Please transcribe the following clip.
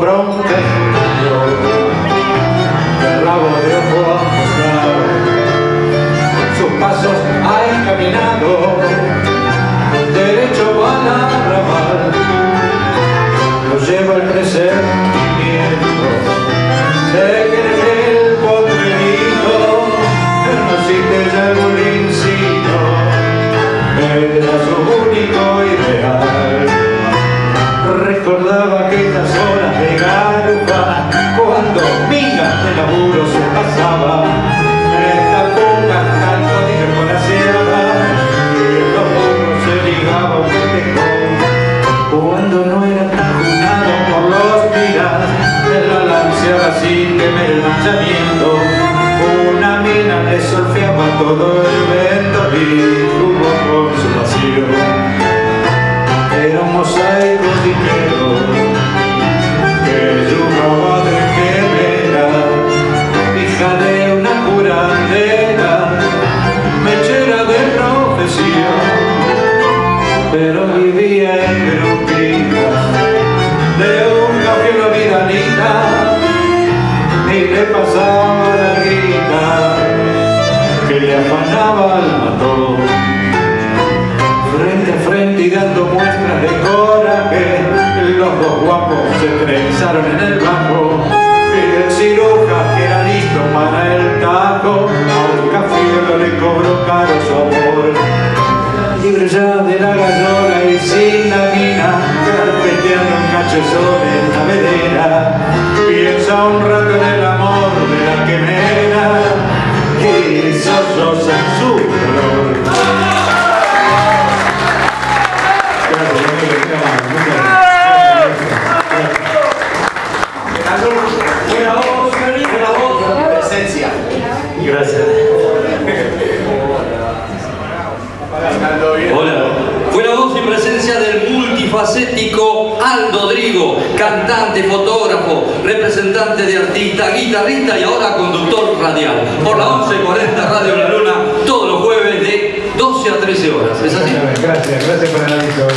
bronce el rabo de ojos mostrado. Sus pasos han caminado. Se pasaba poca tanto dije con la sierra y los burros se ligaba un tejón. Cuando no era tan junado por los tiras de la lanceaba sin temer el manchamiento. Una mina le solfeaba todo el vento pero vivía en grupita de un café la vidanita y le pasaba la grita que le afanaba al matón. Frente a frente y dando muestras de coraje, los dos guapos se trenzaron en el bajo y el ciruja cachezón en la vedera, piensa un rato en el amor de la en su dolor. Buena voz, buena voz, presencia. Gracias. Hola. Fue la voz y presencia del multifacético Aldo Drigo, cantante, fotógrafo, representante de artista, guitarrista y ahora conductor radial. Por la 1140 Radio La Luna, todos los jueves de 12 a 13 horas. ¿Es así? Gracias, gracias por el aviso.